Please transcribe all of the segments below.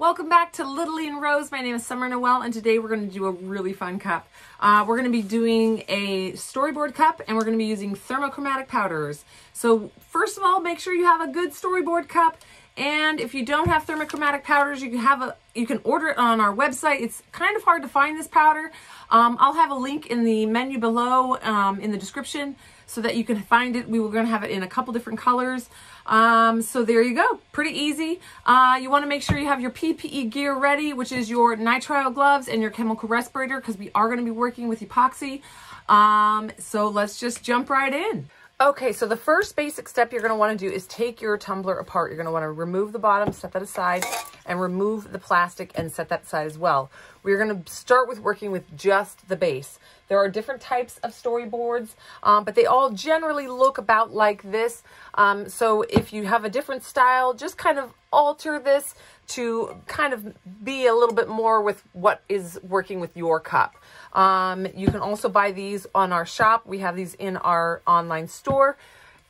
Welcome back to LittleLee and Rose. My name is Summer Noel, and today we're going to do a really fun cup. Uh, we're going to be doing a storyboard cup, and we're going to be using thermochromatic powders. So first of all, make sure you have a good storyboard cup, and if you don't have thermochromatic powders, you can have a you can order it on our website. It's kind of hard to find this powder. Um, I'll have a link in the menu below um, in the description so that you can find it. We were going to have it in a couple different colors. Um, so there you go. Pretty easy. Uh, you want to make sure you have your PPE gear ready, which is your nitrile gloves and your chemical respirator because we are going to be working with epoxy. Um, so let's just jump right in. Okay, so the first basic step you're going to want to do is take your tumbler apart. You're going to want to remove the bottom, set that aside, and remove the plastic and set that aside as well. We're going to start with working with just the base. There are different types of storyboards, um, but they all generally look about like this. Um, so if you have a different style, just kind of alter this to kind of be a little bit more with what is working with your cup. Um, you can also buy these on our shop. We have these in our online store.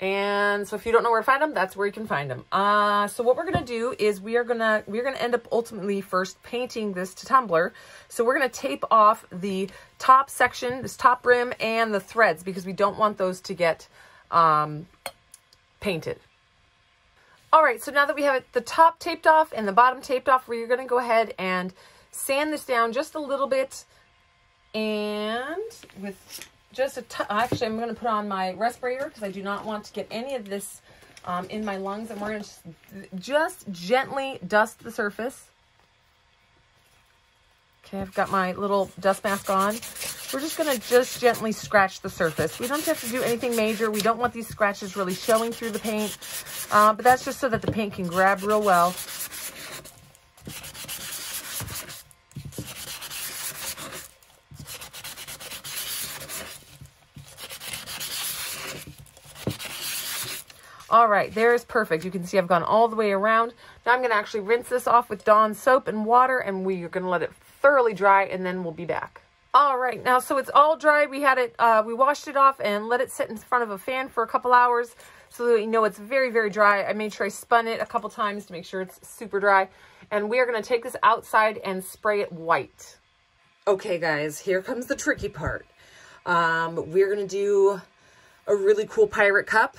And so if you don't know where to find them, that's where you can find them. Uh, so what we're going to do is we are going to, we're going to end up ultimately first painting this to tumbler. So we're going to tape off the top section, this top rim and the threads because we don't want those to get um, painted. All right, so now that we have the top taped off and the bottom taped off, we're going to go ahead and sand this down just a little bit. And with just a actually, I'm going to put on my respirator because I do not want to get any of this um, in my lungs. And we're going to just, just gently dust the surface. Okay, I've got my little dust mask on. We're just going to just gently scratch the surface. We don't have to do anything major. We don't want these scratches really showing through the paint, uh, but that's just so that the paint can grab real well. All right, there's perfect. You can see I've gone all the way around. Now I'm going to actually rinse this off with Dawn soap and water, and we are going to let it thoroughly dry, and then we'll be back. All right, now so it's all dry. We had it, uh, we washed it off and let it sit in front of a fan for a couple hours so that you know it's very, very dry. I made sure I spun it a couple times to make sure it's super dry. And we are going to take this outside and spray it white. Okay, guys, here comes the tricky part. Um, we're going to do a really cool pirate cup.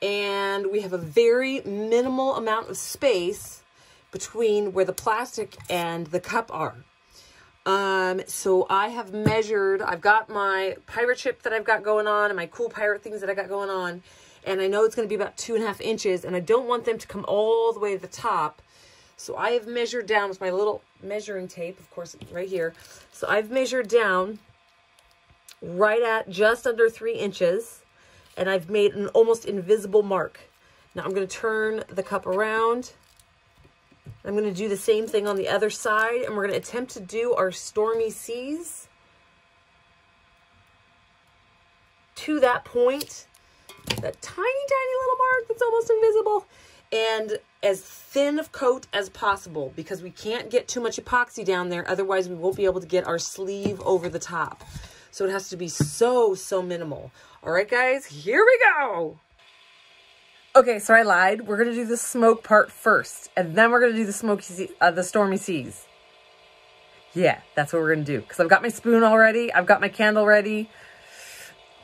And we have a very minimal amount of space between where the plastic and the cup are. Um, so I have measured, I've got my pirate ship that I've got going on and my cool pirate things that I got going on. And I know it's going to be about two and a half inches and I don't want them to come all the way to the top. So I have measured down with my little measuring tape, of course, right here. So I've measured down right at just under three inches and I've made an almost invisible mark. Now I'm going to turn the cup around I'm going to do the same thing on the other side, and we're going to attempt to do our stormy seas to that point, that tiny, tiny little mark that's almost invisible, and as thin of coat as possible because we can't get too much epoxy down there. Otherwise, we won't be able to get our sleeve over the top. So it has to be so, so minimal. All right, guys, here we go. Okay, so I lied. We're to do the smoke part first, and then we're to do the smoky, uh, the stormy seas. Yeah, that's what we're to do. Because I've got my spoon already. I've got my candle ready.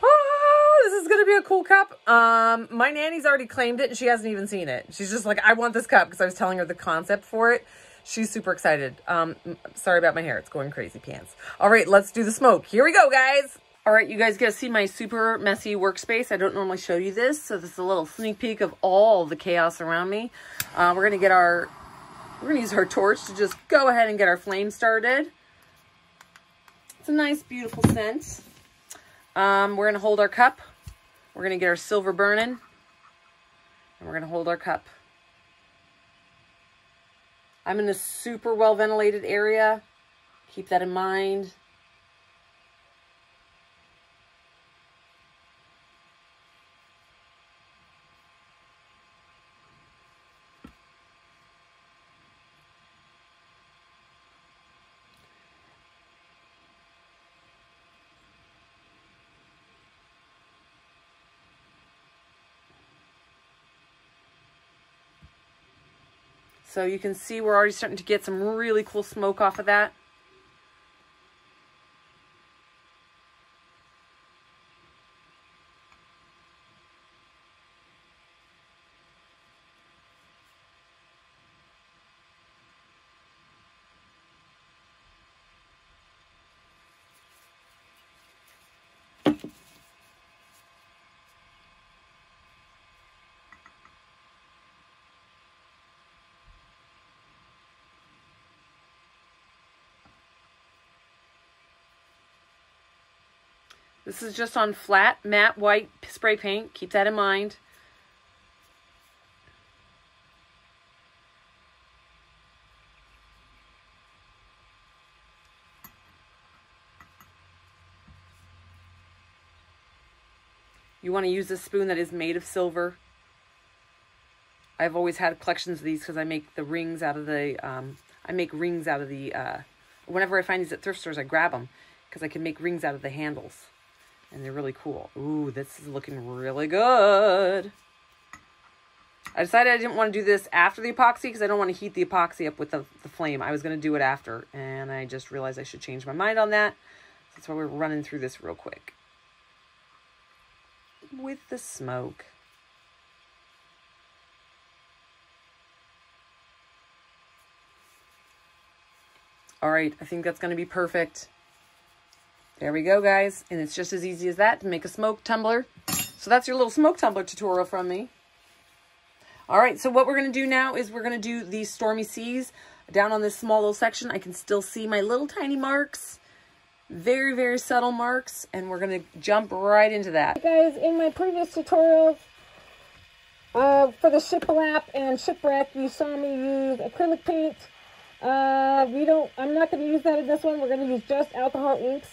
Oh, this is to be a cool cup. Um, my nanny's already claimed it, and she hasn't even seen it. She's just like, I want this cup, because I was telling her the concept for it. She's super excited. Um, sorry about my hair. It's going crazy pants. All right, let's do the smoke. Here we go, guys. All right, you guys get to see my super messy workspace. I don't normally show you this, so this is a little sneak peek of all the chaos around me. Uh, we're gonna get our, we're gonna use our torch to just go ahead and get our flame started. It's a nice, beautiful scent. Um, we're gonna hold our cup. We're gonna get our silver burning, and we're gonna hold our cup. I'm in a super well ventilated area. Keep that in mind. So you can see we're already starting to get some really cool smoke off of that. This is just on flat matte white spray paint. Keep that in mind. You want to use a spoon that is made of silver. I've always had collections of these because I make the rings out of the, um, I make rings out of the, uh, whenever I find these at thrift stores, I grab them because I can make rings out of the handles and they're really cool. Ooh, this is looking really good. I decided I didn't want to do this after the epoxy because I don't want to heat the epoxy up with the, the flame. I was going to do it after, and I just realized I should change my mind on that. That's why we're running through this real quick. With the smoke. All right, I think that's going to be perfect. There we go, guys. And it's just as easy as that to make a smoke tumbler. So that's your little smoke tumbler tutorial from me. All right, so what we're going to do now is we're going to do these stormy seas. Down on this small little section, I can still see my little tiny marks. Very, very subtle marks. And we're going to jump right into that. Guys, in my previous tutorials, uh, for the shiplap and shipwreck, you saw me use acrylic paint. Uh, we don't, I'm not going to use that in this one. We're going to use just alcohol inks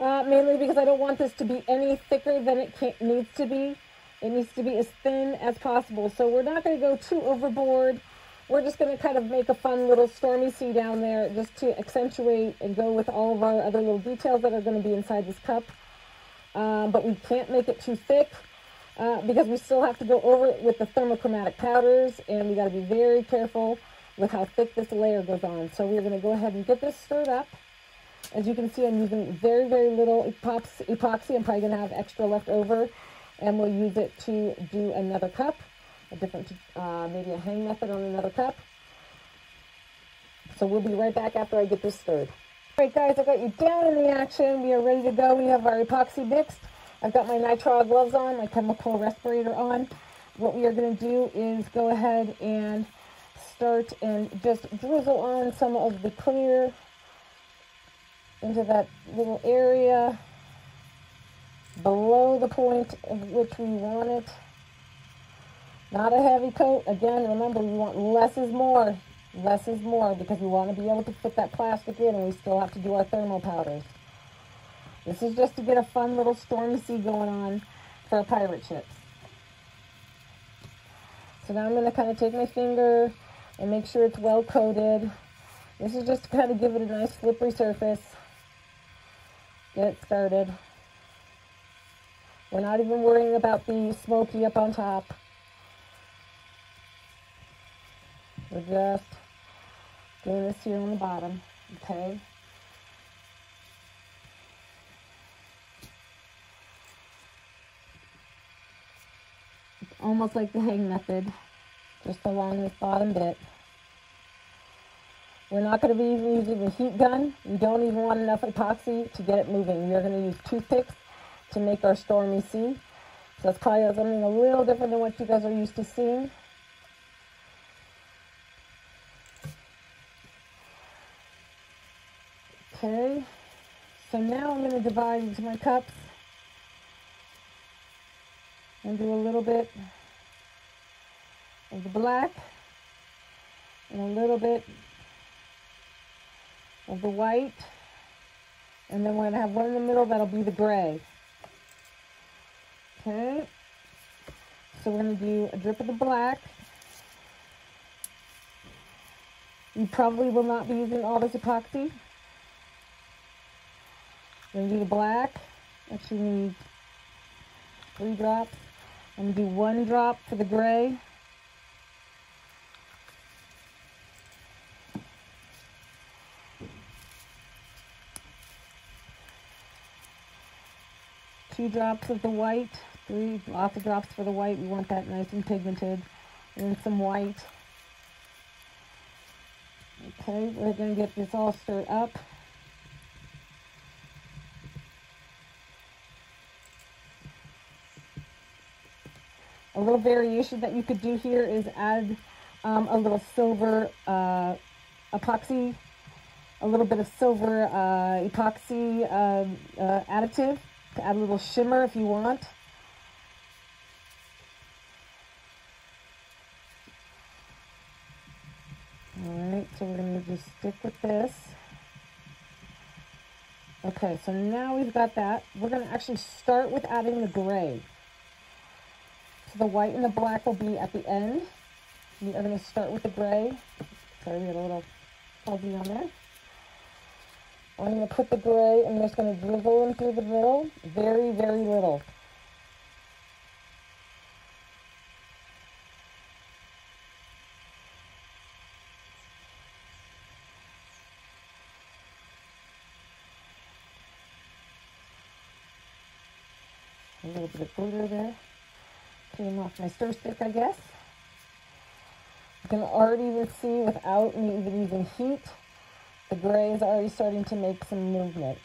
uh, mainly because I don't want this to be any thicker than it can, needs to be. It needs to be as thin as possible. So we're not going to go too overboard. We're just going to kind of make a fun little stormy sea down there just to accentuate and go with all of our other little details that are going to be inside this cup. Uh, but we can't make it too thick uh, because we still have to go over it with the thermochromatic powders and we got to be very careful with how thick this layer goes on. So we're going to go ahead and get this stirred up. As you can see, I'm using very, very little epoxy. epoxy. I'm probably going to have extra left over, and we'll use it to do another cup, a different, uh, maybe a hang method on another cup. So we'll be right back after I get this stirred. All right, guys, I got you down in the action. We are ready to go. We have our epoxy mixed. I've got my nitrile gloves on, my chemical respirator on. What we are going to do is go ahead and start and just drizzle on some of the clear into that little area below the point of which we want it. Not a heavy coat. Again, remember, we want less is more. Less is more because we want to be able to fit that plastic in and we still have to do our thermal powders. This is just to get a fun little stormy sea going on for a pirate ship. So now I'm going to kind of take my finger and make sure it's well coated. This is just to kind of give it a nice slippery surface get started. We're not even worrying about the smoky up on top. We're just doing this here on the bottom, okay? It's almost like the hang method, just along this bottom bit. We're not going to be using a heat gun. We don't even want enough epoxy to get it moving. We are going to use toothpicks to make our stormy sea. So that's probably something a little different than what you guys are used to seeing. Okay, so now I'm going to divide into my cups and do a little bit of the black and a little bit of the white. And then we're going to have one in the middle that'll be the gray. Okay. So we're going to do a drip of the black. You probably will not be using all this epoxy. We're going to do the black. Actually need three drops. I'm going to do one drop for the gray. Two drops of the white, three, lots of drops for the white. We want that nice and pigmented. And then some white. Okay, we're going to get this all stirred up. A little variation that you could do here is add um, a little silver uh, epoxy, a little bit of silver uh, epoxy um, uh, additive add a little shimmer if you want. Alright, so we're going to just stick with this. Okay, so now we've got that. We're going to actually start with adding the gray. So the white and the black will be at the end. We are going to start with the gray. Sorry, we got a little fuzzy on there. I'm going to put the gray, I'm just going to drizzle them through the middle. Very, very little. A little bit of glitter there. Came off my stir stick, I guess. You can already even see without me even using heat, the gray is already starting to make some movement.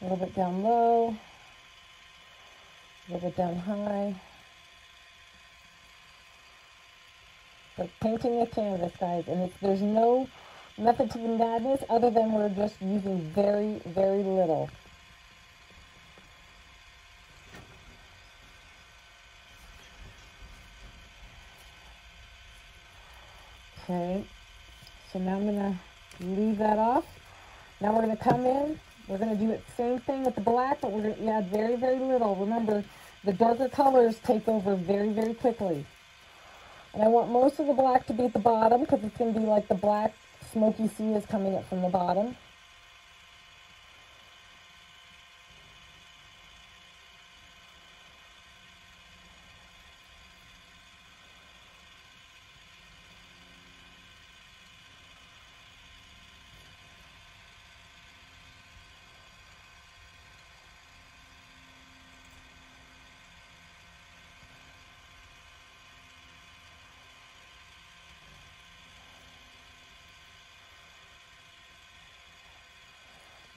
A little bit down low, a little bit down high. Like painting a canvas, guys, and it's, there's no method to the madness other than we're just using very, very little. Okay, so now I'm going to leave that off. Now we're to come in we're to do the same thing with the black, but we're to add very, very little. Remember, the darker colors take over very, very quickly. And I want most of the black to be at the bottom because it's going to be like the black smoky sea is coming up from the bottom.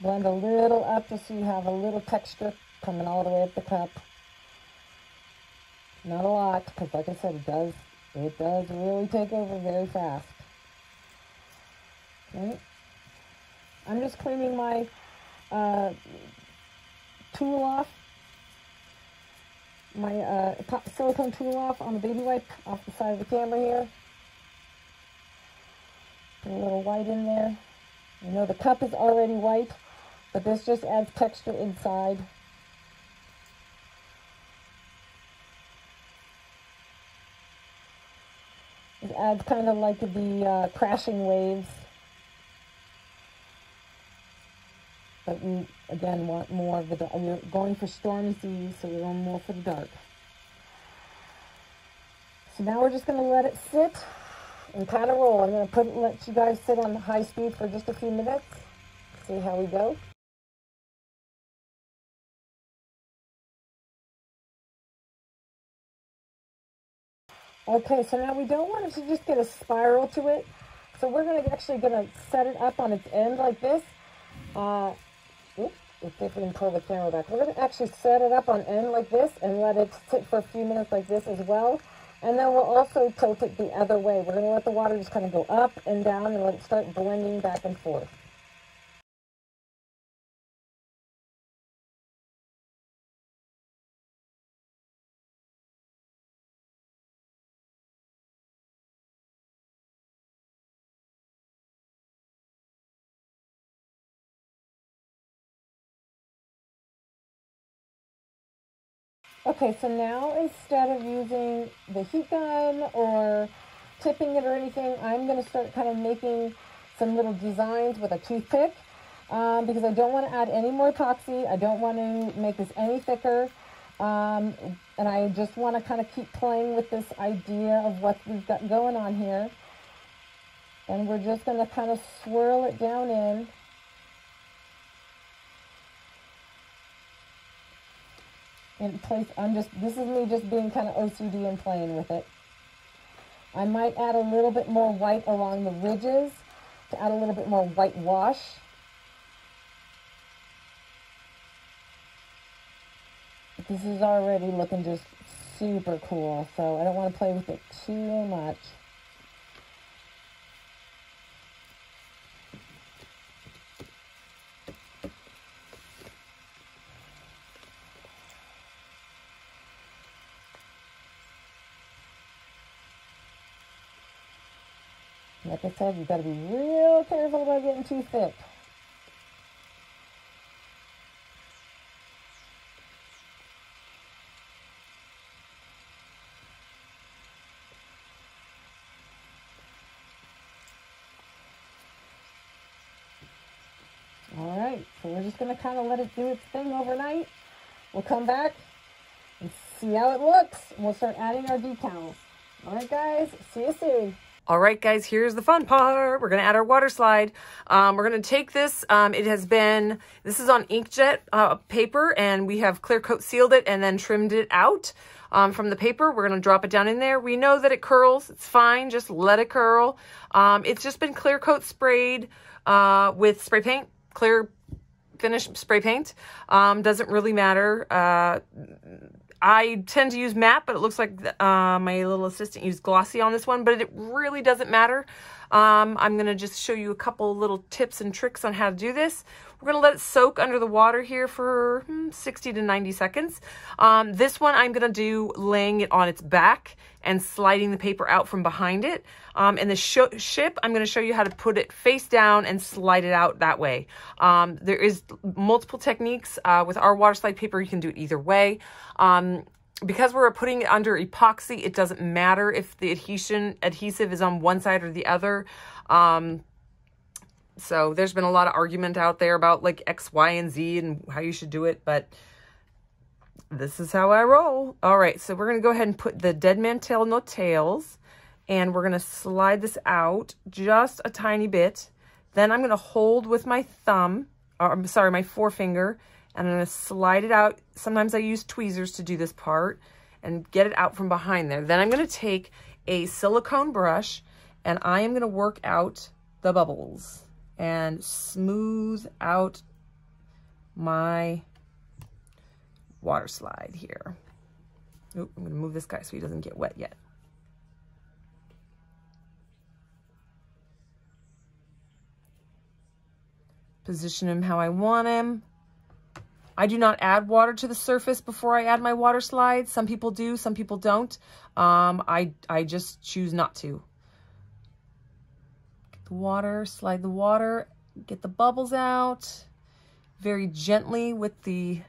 Blend a little up just so you have a little texture coming all the way up the cup. Not a lot, because like I said, it does, it does really take over very fast. Okay. I'm just cleaning my uh, tool off, my uh, silicone tool off on the baby wipe off the side of the camera here. Put a little white in there. You know the cup is already white. But this just adds texture inside. It adds kind of like the uh, crashing waves. But we, again, want more of the, we're going for stormy seas, so we're going more for the dark. So now we're just going to let it sit and kind of roll. I'm going to put let you guys sit on the high speed for just a few minutes. See how we go. Okay, so now we don't want it to just get a spiral to it. So we're gonna actually gonna set it up on its end like this. Uh, oops, if we can pull the camera back. We're gonna actually set it up on end like this and let it sit for a few minutes like this as well. And then we'll also tilt it the other way. We're gonna let the water just kind of go up and down and let it start blending back and forth. Okay, so now instead of using the heat gun or tipping it or anything. I'm going to start kind of making some little designs with a toothpick um, because I don't want to add any more epoxy. I don't want to make this any thicker. Um, and I just want to kind of keep playing with this idea of what we've got going on here. And we're just going to kind of swirl it down in. In place, I'm just, this is me just being kind of OCD and playing with it. I might add a little bit more white along the ridges to add a little bit more white wash. This is already looking just super cool, so I don't want to play with it too much. Like I said, you've got to be real careful about getting too thick. All right, so we're just going to kind of let it do its thing overnight. We'll come back and see how it looks. We'll start adding our decals. All right, guys, see you soon. All right, guys, here's the fun part. We're going to add our water slide. Um, we're going to take this. Um, it has been, this is on inkjet uh, paper, and we have clear coat sealed it and then trimmed it out um, from the paper. We're going to drop it down in there. We know that it curls. It's fine. Just let it curl. Um, it's just been clear coat sprayed uh, with spray paint, clear finish spray paint. Um, doesn't really matter. Uh, I tend to use matte, but it looks like uh, my little assistant used glossy on this one, but it really doesn't matter. Um, I'm going to just show you a couple little tips and tricks on how to do this. We're going to let it soak under the water here for hmm, 60 to 90 seconds. Um, this one I'm going to do laying it on its back and sliding the paper out from behind it. Um, and the sh ship, I'm going to show you how to put it face down and slide it out that way. Um, there is multiple techniques. Uh, with our water slide paper, you can do it either way. Um, because we're putting it under epoxy, it doesn't matter if the adhesion adhesive is on one side or the other. Um, so there's been a lot of argument out there about like X, Y, and Z and how you should do it, but this is how I roll. All right, so we're going to go ahead and put the Dead Man Tell No Tales, and we're going to slide this out just a tiny bit. Then I'm going to hold with my thumb, or I'm sorry, my forefinger, and I'm going to slide it out. Sometimes I use tweezers to do this part and get it out from behind there. Then I'm going to take a silicone brush and I am going to work out the bubbles and smooth out my water slide here. Oop, I'm to move this guy so he doesn't get wet yet. Position him how I want him. I do not add water to the surface before I add my water slide. Some people do, some people don't. Um, I, I just choose not to. The water, slide the water, get the bubbles out very gently with the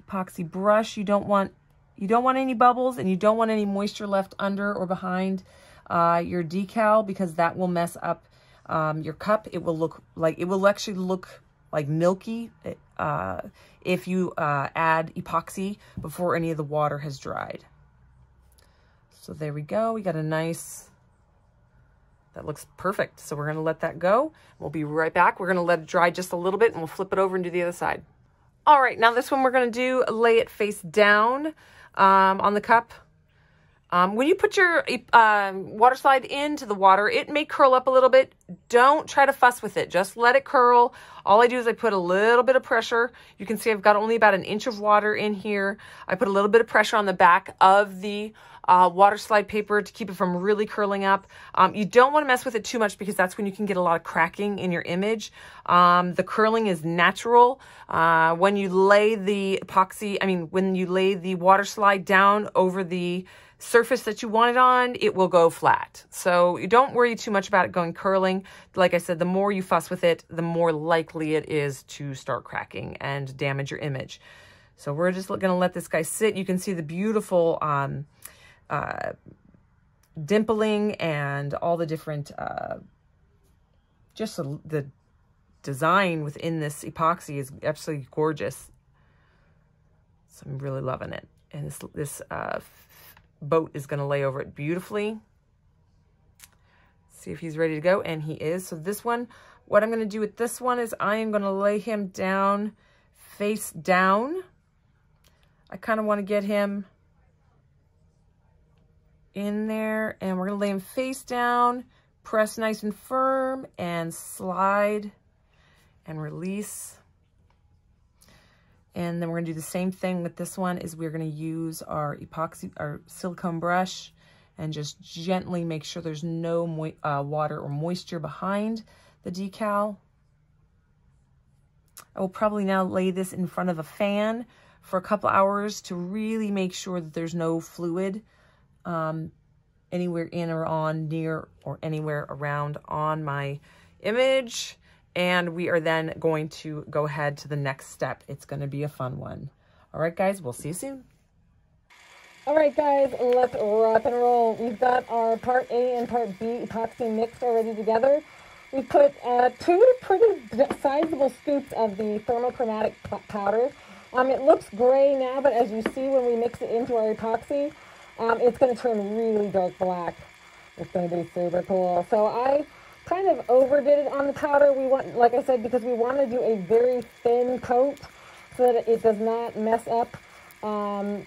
epoxy brush. You don't want you don't want any bubbles and you don't want any moisture left under or behind uh, your decal because that will mess up um, your cup. It will look like, it will actually look like milky uh, if you uh, add epoxy before any of the water has dried. So there we go. We got a nice, that looks perfect. So we're to let that go. We'll be right back. We're to let it dry just a little bit and we'll flip it over and do the other side. All right, now this one we're to do lay it face down um, on the cup. Um, when you put your uh, water slide into the water, it may curl up a little bit. Don't try to fuss with it. Just let it curl. All I do is I put a little bit of pressure. You can see I've got only about an inch of water in here. I put a little bit of pressure on the back of the uh, water slide paper to keep it from really curling up. Um, you don't want to mess with it too much because that's when you can get a lot of cracking in your image. Um, the curling is natural. Uh, when you lay the epoxy, I mean, when you lay the water slide down over the surface that you want it on, it will go flat. So you don't worry too much about it going curling. Like I said, the more you fuss with it, the more likely it is to start cracking and damage your image. So we're just going to let this guy sit. You can see the beautiful um, uh, dimpling and all the different, uh, just the, the design within this epoxy is absolutely gorgeous. So I'm really loving it. And this, this uh, boat is going to lay over it beautifully. See if he's ready to go. And he is. So this one, what I'm going to do with this one is I am going to lay him down face down. I kind of want to get him in there and we're going to lay him face down, press nice and firm and slide and release. And then we're gonna do the same thing with this one is we're gonna use our epoxy, our silicone brush and just gently make sure there's no uh, water or moisture behind the decal. I will probably now lay this in front of a fan for a couple hours to really make sure that there's no fluid um, anywhere in or on, near or anywhere around on my image. And we are then going to go ahead to the next step. It's going to be a fun one. All right, guys, we'll see you soon. All right, guys, let's rock and roll. We've got our part A and part B epoxy mixed already together. We put uh, two pretty sizable scoops of the thermochromatic powder. Um, it looks gray now, but as you see when we mix it into our epoxy, um, it's going to turn really dark black. It's going to be super cool. So I kind of overdid it on the powder. We want, like I said, because we want to do a very thin coat so that it does not mess up. Um,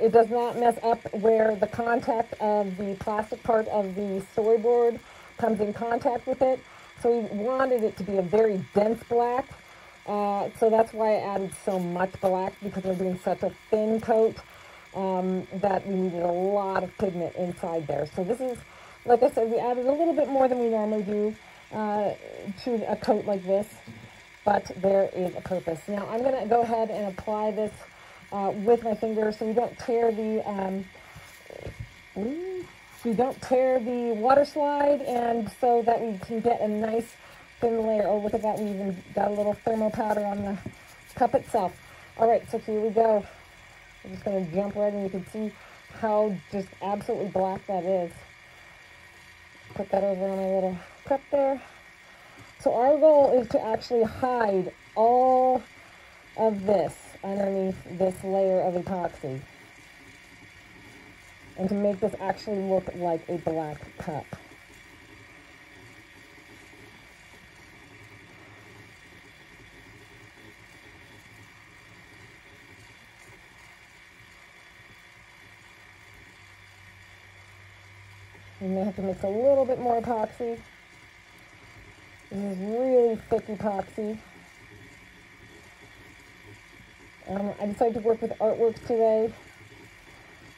it does not mess up where the contact of the plastic part of the storyboard comes in contact with it. So we wanted it to be a very dense black. Uh, so that's why I added so much black because we're doing such a thin coat um, that we needed a lot of pigment inside there. So this is like I said, we added a little bit more than we normally do uh, to a coat like this, but there is a purpose. Now I'm going to go ahead and apply this uh, with my finger so we don't tear the um, we don't tear the water slide and so that we can get a nice thin layer. Oh, look at that. We even got a little thermal powder on the cup itself. All right, so here we go. I'm just going to jump right in. You can see how just absolutely black that is put that over on my little cup there. So our goal is to actually hide all of this underneath this layer of epoxy. And to make this actually look like a black cup. You may have to mix a little bit more epoxy. This is really thick epoxy. Um, I decided to work with Artworks today,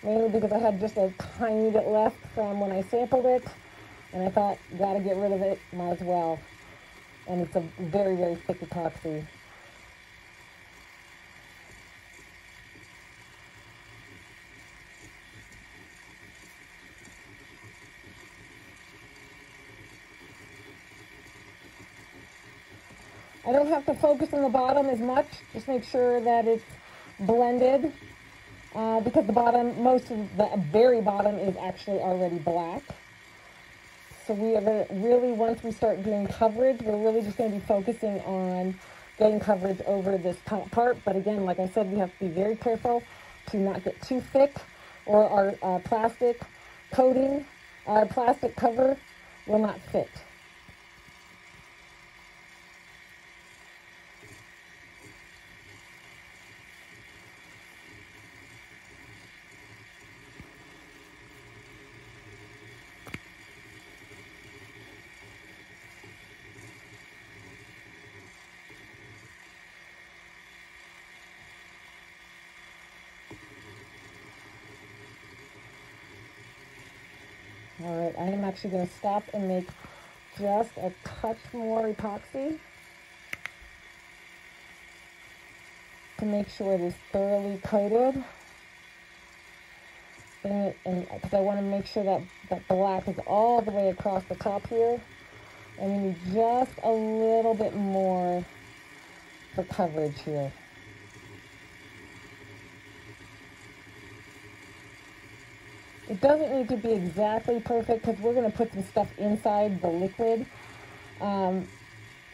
mainly because I had just a tiny bit left from when I sampled it, and I thought, gotta get rid of it, might as well. And it's a very, very thick epoxy. Have to focus on the bottom as much. Just make sure that it's blended uh, because the bottom, most of the very bottom is actually already black. So we are going to really, once we start doing coverage, we're really just going to be focusing on getting coverage over this top part. But again, like I said, we have to be very careful to not get too thick or our uh, plastic coating, our plastic cover will not fit. All right, I am actually going to stop and make just a touch more epoxy to make sure it is thoroughly coated. And because I want to make sure that that black is all the way across the top here. And we need just a little bit more for coverage here. It doesn't need to be exactly perfect because we're going to put some stuff inside the liquid. Um,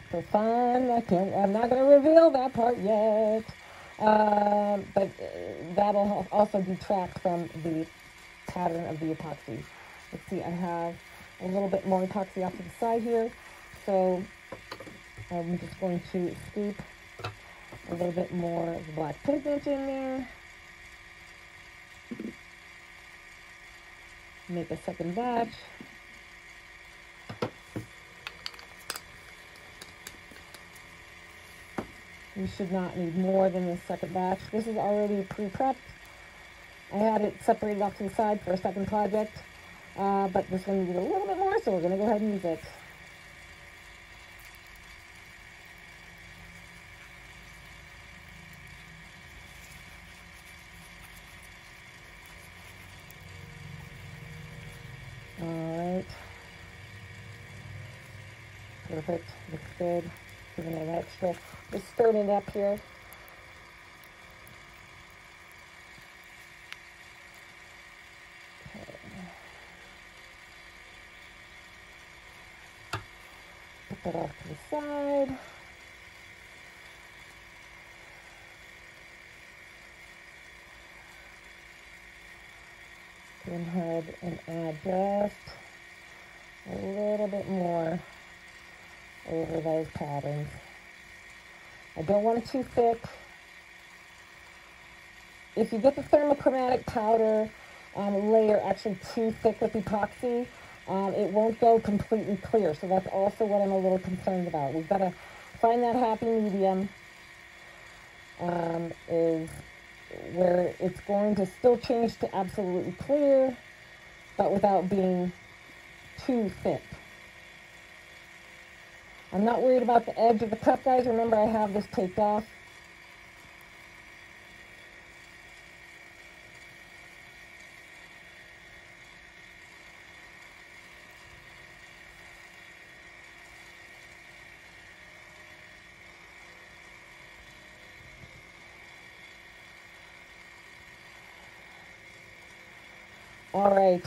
for fun, I can't, I'm not going to reveal that part yet. Um, but uh, that'll also detract from the pattern of the epoxy. Let's see, I have a little bit more epoxy off to the side here. So I'm just going to scoop a little bit more black pigment in there. Make a second batch. You should not need more than the second batch. This is already pre-prepped. I had it separated off to the side for a second project, uh, but this one needed a little bit more, so we're going to go ahead and use it. Alright. Perfect. Looks good. Giving it an extra. Just stirring it up here. Put that off to the side. Go ahead and add just a little bit more over those patterns. I don't want it too thick. If you get the thermochromatic powder um, layer actually too thick with epoxy, um, it won't go completely clear. So that's also what I'm a little concerned about. We've got to find that happy medium um, is where it's going to still change to absolutely clear, but without being too thick. I'm not worried about the edge of the cup, guys. Remember, I have this taped off. All right.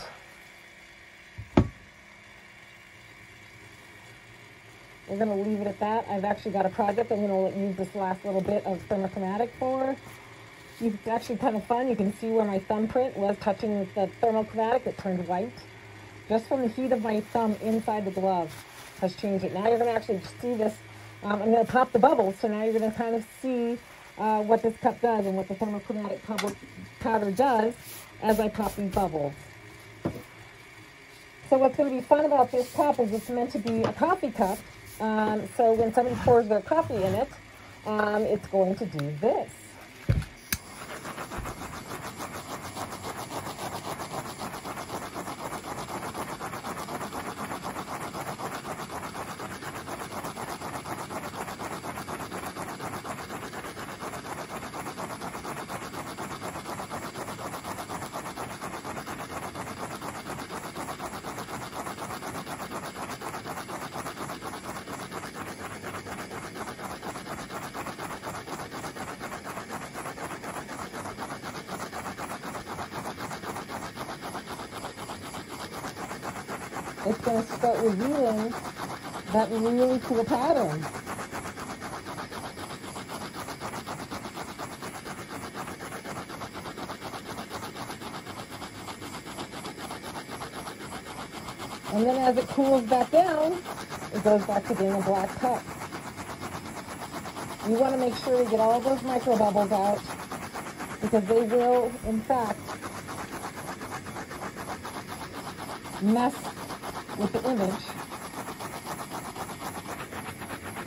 We're going to leave it at that. I've actually got a project I'm going to use this last little bit of thermochromatic for. It's actually kind of fun. You can see where my thumbprint was touching the thermochromatic. It turned white. Just from the heat of my thumb inside the glove has changed it. Now you're going to actually see this. Um, I'm going to pop the bubbles, so now you're going to kind of see uh, what this cup does and what the thermochromatic powder does as I pop these bubbles. So what's going to be fun about this cup is it's meant to be a coffee cup. Um, so when somebody pours their coffee in it, um, it's going to do this. It's going to start revealing that really cool pattern. And then as it cools back down, it goes back to being a black cup. You want to make sure to get all those micro bubbles out because they will, in fact, mess image.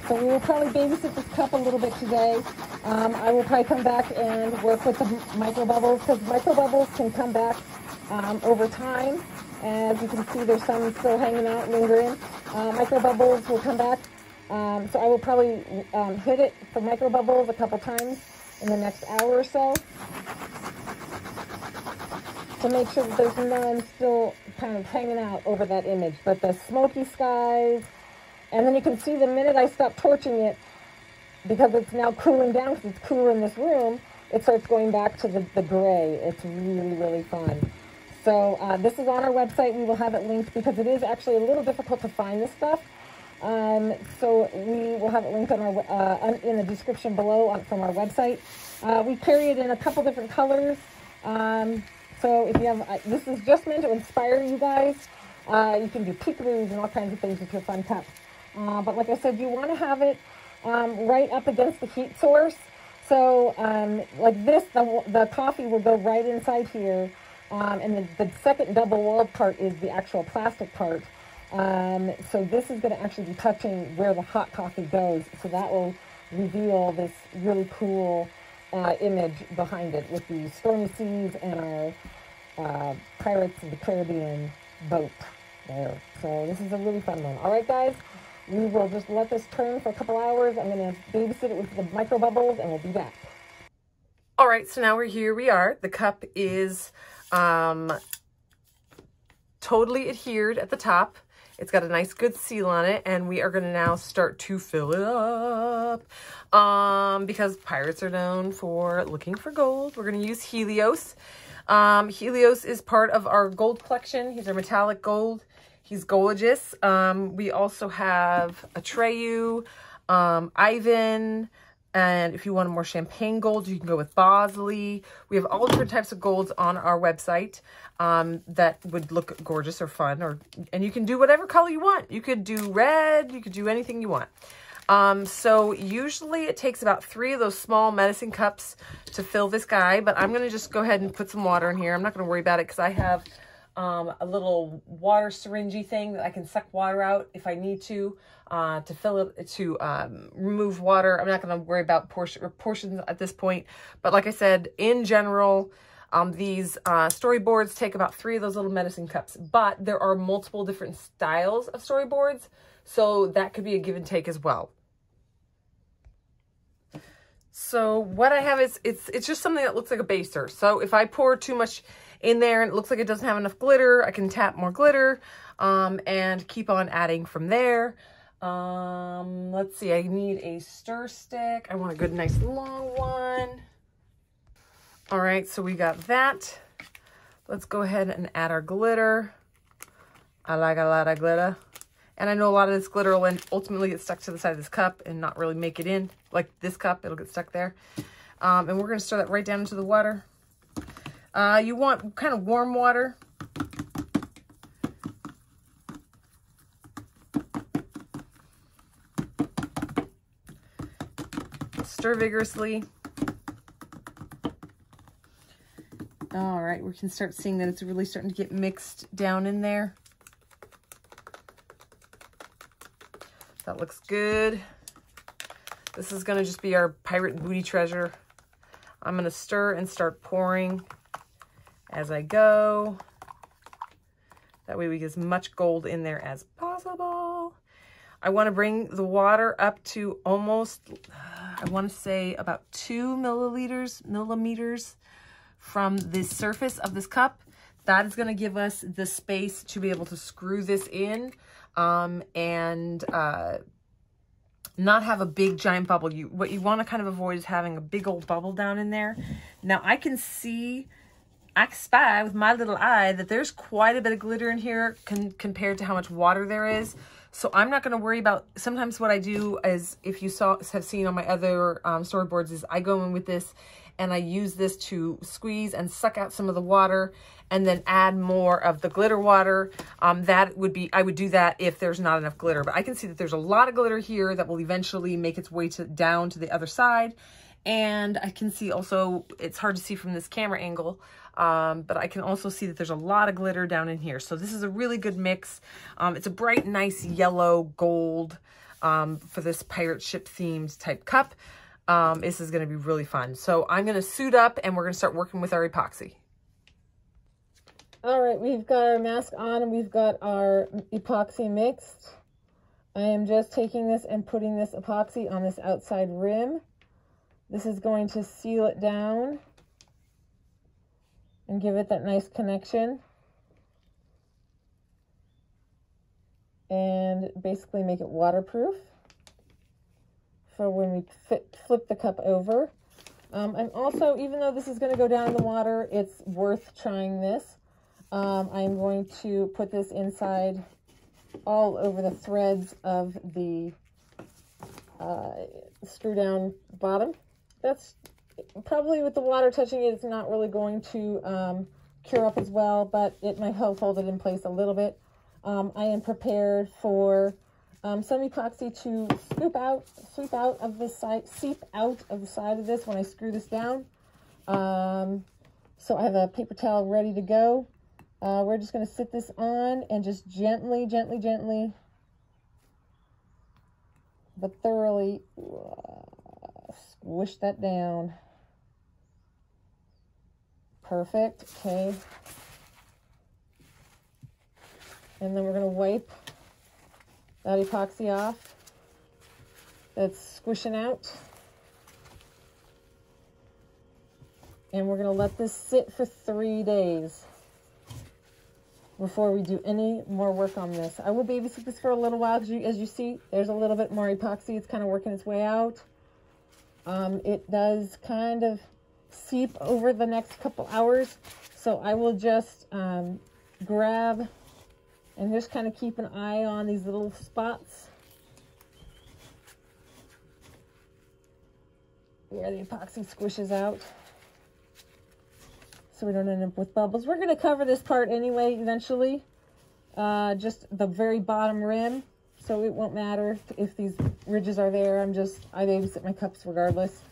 So we will probably babysit this cup a little bit today. Um, I will probably come back and work with the micro bubbles because micro bubbles can come back um, over time. As you can see, there's some still hanging out, lingering. Uh, micro bubbles will come back. Um, so I will probably um, hit it for micro bubbles a couple times in the next hour or so to make sure that there's none still kind of hanging out over that image. But the smoky skies, and then you can see the minute I stop torching it, because it's now cooling down, because it's cooler in this room, it starts going back to the, the gray. It's really, really fun. So uh, this is on our website. We will have it linked because it is actually a little difficult to find this stuff. Um, so we will have it linked on our uh, in the description below on, from our website. Uh, we carry it in a couple different colors. Um, so if you have, uh, this is just meant to inspire you guys. Uh, you can do peekaboos and all kinds of things with your fun cup. Uh, but like I said, you want to have it um, right up against the heat source. So um, like this, the, the coffee will go right inside here. Um, and the, the second double walled part is the actual plastic part. Um, so this is going to actually be touching where the hot coffee goes. So that will reveal this really cool uh, image behind it with the stormy seas and our uh, Pirates of the Caribbean boat there. So this is a really fun one. All right, guys, we will just let this turn for a couple hours. I'm going to babysit it with the micro bubbles and we'll be back. All right, so now we're here. We are. The cup is um, totally adhered at the top. It's got a nice good seal on it and we are going to now start to fill it up um, because pirates are known for looking for gold. We're going to use Helios. Um, Helios is part of our gold collection. He's our metallic gold. He's gorgeous. Um, we also have Atreyu, um, Ivan, and if you want more champagne gold, you can go with Bosley. We have all different types of golds on our website um, that would look gorgeous or fun. or And you can do whatever color you want. You could do red. You could do anything you want. Um, so usually it takes about three of those small medicine cups to fill this guy. But I'm going to just go ahead and put some water in here. I'm not going to worry about it because I have um, a little water syringy thing that I can suck water out if I need to, uh, to fill it, to um, remove water. I'm not going to worry about portion, portions at this point. But like I said, in general, um, these uh, storyboards take about three of those little medicine cups. But there are multiple different styles of storyboards. So that could be a give and take as well. So what I have is, it's, it's just something that looks like a baser. So if I pour too much in there and it looks like it doesn't have enough glitter, I can tap more glitter um, and keep on adding from there. Um, let's see, I need a stir stick. I want a good, nice long one. All right, so we got that. Let's go ahead and add our glitter. I like a lot of glitter. And I know a lot of this glitter will ultimately get stuck to the side of this cup and not really make it in. Like this cup, it'll get stuck there. Um, and we're going to stir that right down into the water. Uh, you want kind of warm water. Stir vigorously. All right, we can start seeing that it's really starting to get mixed down in there. That looks good. This is going to just be our pirate booty treasure. I'm going to stir and start pouring as I go. That way we get as much gold in there as possible. I want to bring the water up to almost, I want to say about two milliliters, millimeters from the surface of this cup. That is going to give us the space to be able to screw this in um, and uh, not have a big giant bubble. You What you want to kind of avoid is having a big old bubble down in there. Now I can see, I spy with my little eye that there's quite a bit of glitter in here compared to how much water there is. So I'm not going to worry about, sometimes what I do is, if you saw have seen on my other um, storyboards, is I go in with this and I use this to squeeze and suck out some of the water and then add more of the glitter water. Um, that would be, I would do that if there's not enough glitter, but I can see that there's a lot of glitter here that will eventually make its way to down to the other side. And I can see also, it's hard to see from this camera angle, um, but I can also see that there's a lot of glitter down in here. So this is a really good mix. Um, it's a bright, nice yellow gold um, for this pirate ship themed type cup. Um, this is going to be really fun. So I'm going to suit up and we're going to start working with our epoxy. All right, we've got our mask on and we've got our epoxy mixed. I am just taking this and putting this epoxy on this outside rim. This is going to seal it down and give it that nice connection. And basically make it waterproof for when we fit, flip the cup over. Um, I'm also, even though this is going to go down in the water, it's worth trying this Um, I'm going to put this inside all over the threads of the uh, screw down bottom. That's probably with the water touching it, it's not really going to um, cure up as well, but it might help hold it in place a little bit. Um, I am prepared for um, some epoxy to scoop out, sweep out of the side, seep out of the side of this when I screw this down. Um, so I have a paper towel ready to go. Uh, we're just going to sit this on and just gently, gently, gently, but thoroughly uh, squish that down. Perfect. Okay. And then we're going to wipe that epoxy off. That's squishing out. And we're going to let this sit for three days before we do any more work on this. I will babysit this for a little while because you, as you see, there's a little bit more epoxy. It's kind of working its way out. Um, it does kind of seep over the next couple hours. So I will just um, grab and just kind of keep an eye on these little spots. Where the epoxy squishes out so we don't end up with bubbles. We're going to cover this part anyway eventually, uh, just the very bottom rim, so it won't matter if these ridges are there. I'm just, I babysit my cups regardless.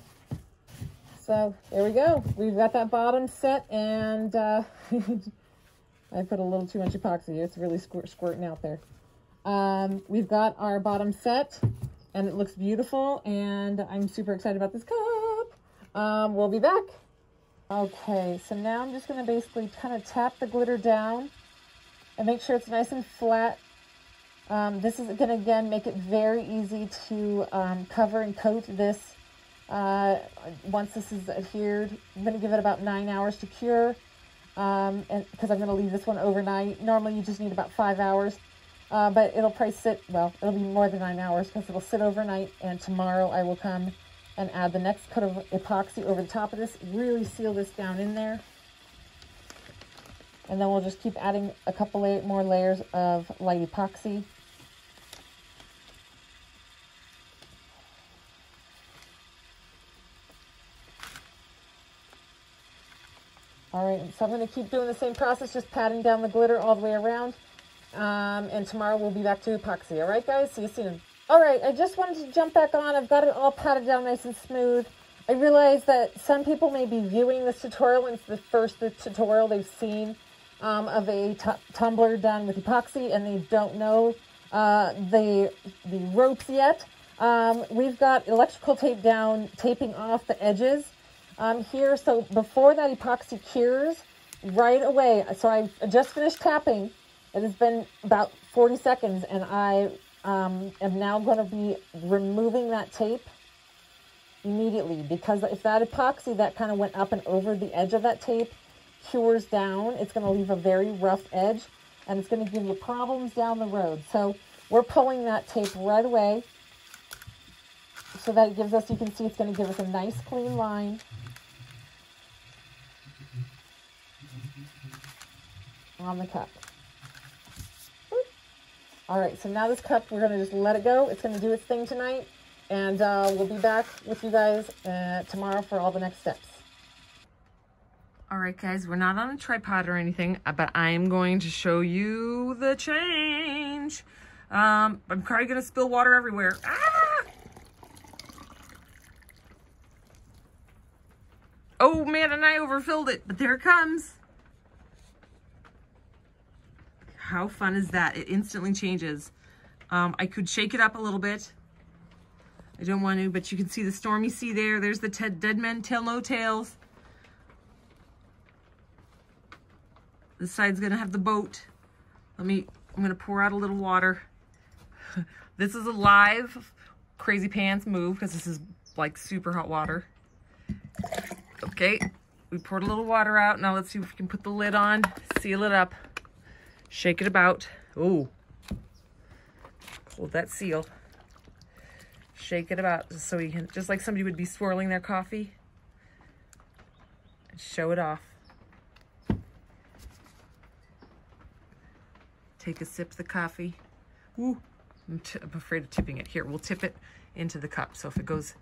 So there we go. We've got that bottom set and uh, I put a little too much epoxy. It's really squirt, squirting out there. Um, we've got our bottom set and it looks beautiful and I'm super excited about this cup. Um, we'll be back. Okay, so now I'm just going to basically kind of tap the glitter down and make sure it's nice and flat. Um, this is going to, again, make it very easy to um, cover and coat this uh, once this is adhered. I'm going to give it about nine hours to cure um, and because I'm going to leave this one overnight. Normally you just need about five hours, uh, but it'll probably sit, well, it'll be more than nine hours because it'll sit overnight and tomorrow I will come and add the next coat of epoxy over the top of this. Really seal this down in there. And then we'll just keep adding a couple more layers of light epoxy. So I'm going to keep doing the same process, just patting down the glitter all the way around. Um, and tomorrow we'll be back to epoxy. All right, guys? See you soon. All right, I just wanted to jump back on. I've got it all patted down nice and smooth. I realize that some people may be viewing this tutorial and it's the first tutorial they've seen um, of a tumbler done with epoxy and they don't know uh, the, the ropes yet. Um, we've got electrical tape down, taping off the edges um, here. So before that epoxy cures, right away, so I just finished tapping. It has been about 40 seconds and I um, am now going to be removing that tape immediately because if that epoxy that kind of went up and over the edge of that tape cures down, it's going to leave a very rough edge and it's going to give you problems down the road. So we're pulling that tape right away so that it gives us, you can see it's going to give us a nice clean line. On the cup. All right, so now this cup, we're to just let it go. It's to do its thing tonight. And uh, we'll be back with you guys uh, tomorrow for all the next steps. All right, guys, we're not on a tripod or anything, uh, but I'm going to show you the change. Um, I'm probably to spill water everywhere. Ah! Oh, man, and I overfilled it, but there it comes. How fun is that? It instantly changes. Um, I could shake it up a little bit. I don't want to, but you can see the stormy sea there. There's the Ted dead men tail no tales. This side's gonna have the boat. Let me, I'm gonna pour out a little water. this is a live crazy pants move because this is like super hot water. Okay, we poured a little water out. Now let's see if we can put the lid on, seal it up. Shake it about. Ooh. Hold that seal. Shake it about so you can, just like somebody would be swirling their coffee. And show it off. Take a sip of the coffee. Ooh, I'm, I'm afraid of tipping it. Here, we'll tip it into the cup. So if it goes,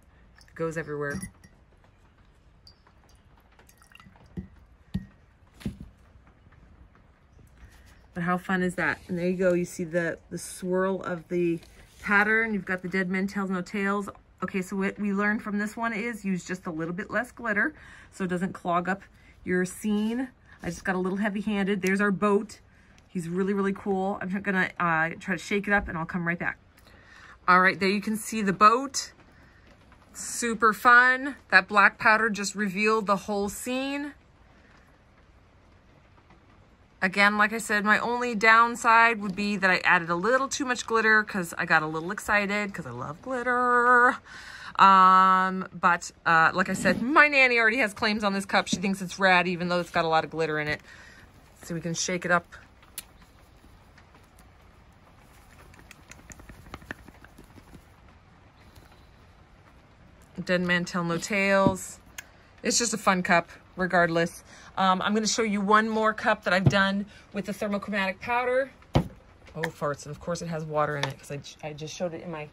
it goes everywhere. But how fun is that? And there you go. You see the, the swirl of the pattern. You've got the dead men tails, no tales. Okay, so what we learned from this one is use just a little bit less glitter so it doesn't clog up your scene. I just got a little heavy-handed. There's our boat. He's really, really cool. I'm gonna uh, try to shake it up and I'll come right back. All right, there you can see the boat. Super fun. That black powder just revealed the whole scene. Again, like I said, my only downside would be that I added a little too much glitter because I got a little excited because I love glitter. Um, but uh, like I said, my nanny already has claims on this cup. She thinks it's rad even though it's got a lot of glitter in it. So we can shake it up. Dead man tell no tales. It's just a fun cup regardless. Um, I'm going to show you one more cup that I've done with the thermochromatic powder. Oh, farts. And of course it has water in it because I, I just showed it in my